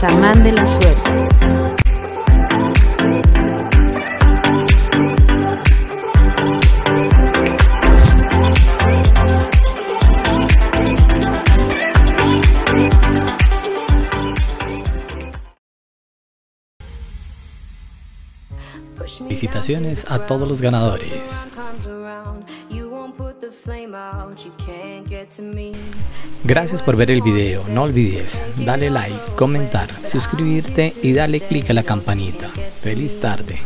chamán de la suerte. Felicitaciones a todos los ganadores. Gracias por ver el video, no olvides darle like, comentar, suscribirte y darle click a la campanita. Feliz tarde.